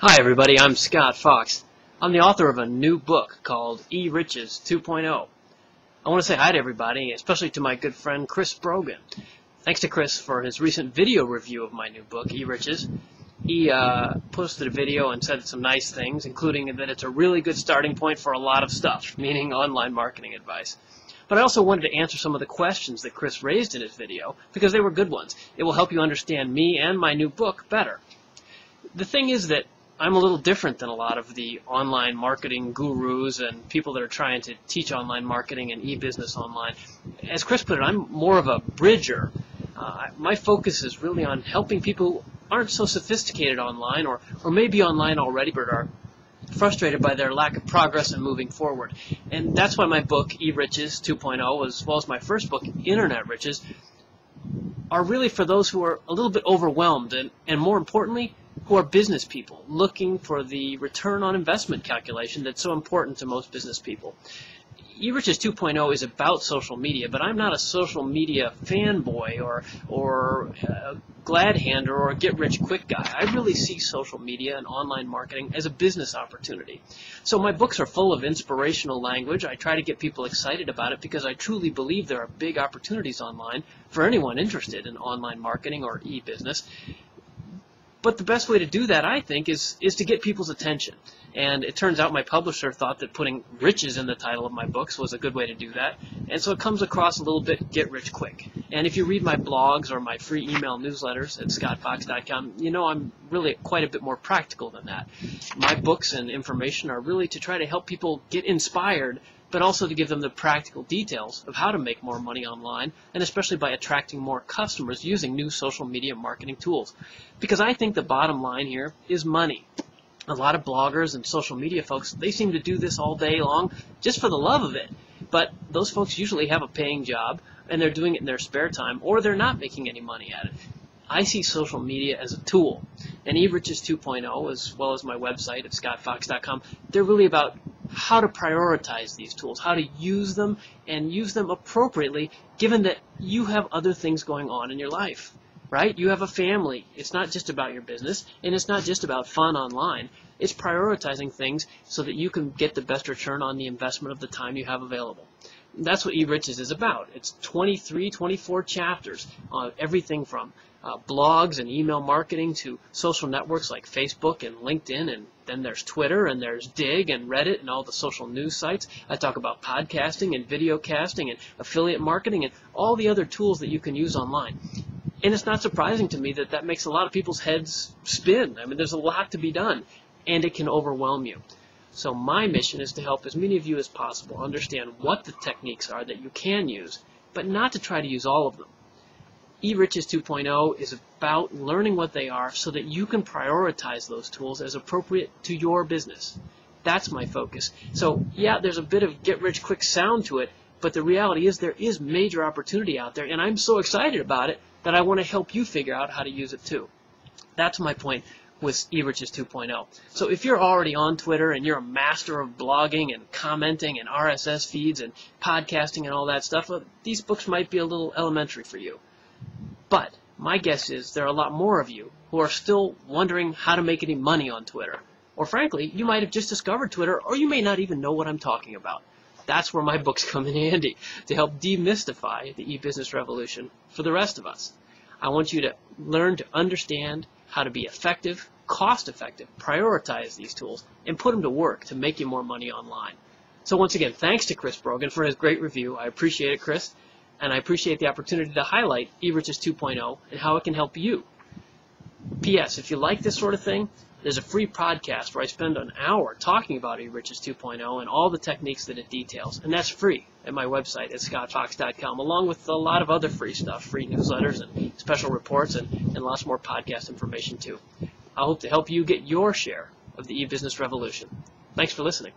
Hi everybody, I'm Scott Fox. I'm the author of a new book called E-Riches 2.0. I want to say hi to everybody, especially to my good friend Chris Brogan. Thanks to Chris for his recent video review of my new book, E-Riches. He uh, posted a video and said some nice things, including that it's a really good starting point for a lot of stuff, meaning online marketing advice. But I also wanted to answer some of the questions that Chris raised in his video, because they were good ones. It will help you understand me and my new book better. The thing is that I'm a little different than a lot of the online marketing gurus and people that are trying to teach online marketing and e-business online. As Chris put it, I'm more of a bridger. Uh, my focus is really on helping people who aren't so sophisticated online or, or maybe online already but are frustrated by their lack of progress and moving forward. And that's why my book, E-Riches 2.0, as well as my first book, Internet Riches, are really for those who are a little bit overwhelmed and, and more importantly, who are business people looking for the return on investment calculation that's so important to most business people. eRiches 2.0 is about social media, but I'm not a social media fanboy or or uh, glad hander or a get rich quick guy. I really see social media and online marketing as a business opportunity. So my books are full of inspirational language. I try to get people excited about it because I truly believe there are big opportunities online for anyone interested in online marketing or e-business. But the best way to do that, I think, is is to get people's attention. And it turns out my publisher thought that putting riches in the title of my books was a good way to do that. And so it comes across a little bit get rich quick. And if you read my blogs or my free email newsletters at scottfox.com, you know I'm really quite a bit more practical than that. My books and information are really to try to help people get inspired but also to give them the practical details of how to make more money online, and especially by attracting more customers using new social media marketing tools. Because I think the bottom line here is money. A lot of bloggers and social media folks, they seem to do this all day long just for the love of it. But those folks usually have a paying job, and they're doing it in their spare time, or they're not making any money at it. I see social media as a tool. And eRiches 2.0, as well as my website at scottfox.com, they're really about how to prioritize these tools, how to use them, and use them appropriately, given that you have other things going on in your life, right? You have a family. It's not just about your business, and it's not just about fun online. It's prioritizing things so that you can get the best return on the investment of the time you have available. That's what eRiches is about. It's 23, 24 chapters on everything from uh, blogs and email marketing to social networks like Facebook and LinkedIn, and then there's Twitter and there's Digg and Reddit and all the social news sites. I talk about podcasting and video casting and affiliate marketing and all the other tools that you can use online. And it's not surprising to me that that makes a lot of people's heads spin. I mean, there's a lot to be done, and it can overwhelm you. So my mission is to help as many of you as possible understand what the techniques are that you can use, but not to try to use all of them eRiches 2.0 is about learning what they are so that you can prioritize those tools as appropriate to your business. That's my focus. So yeah, there's a bit of get rich quick sound to it, but the reality is there is major opportunity out there, and I'm so excited about it that I want to help you figure out how to use it too. That's my point with eRiches 2.0. So if you're already on Twitter and you're a master of blogging and commenting and RSS feeds and podcasting and all that stuff, well, these books might be a little elementary for you. But my guess is there are a lot more of you who are still wondering how to make any money on Twitter. Or frankly, you might have just discovered Twitter, or you may not even know what I'm talking about. That's where my books come in handy, to help demystify the e-business revolution for the rest of us. I want you to learn to understand how to be effective, cost-effective, prioritize these tools, and put them to work to make you more money online. So once again, thanks to Chris Brogan for his great review. I appreciate it, Chris and I appreciate the opportunity to highlight eRiches 2.0 and how it can help you. P.S. If you like this sort of thing, there's a free podcast where I spend an hour talking about eRiches 2.0 and all the techniques that it details, and that's free at my website at scottfox.com, along with a lot of other free stuff, free newsletters and special reports and, and lots more podcast information too. I hope to help you get your share of the e-business revolution. Thanks for listening.